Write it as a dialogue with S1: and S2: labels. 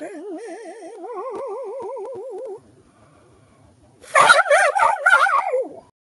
S1: finding Nemo. You're finding Nemo.